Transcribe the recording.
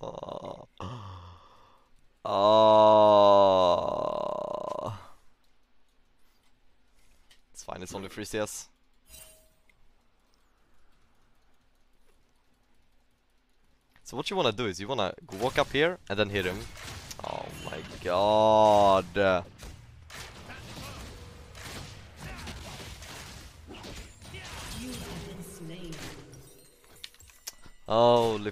oh. oh. It's fine, it's only 3 stairs. So what you wanna do is you wanna walk up here and then hit him. Oh my god. Holy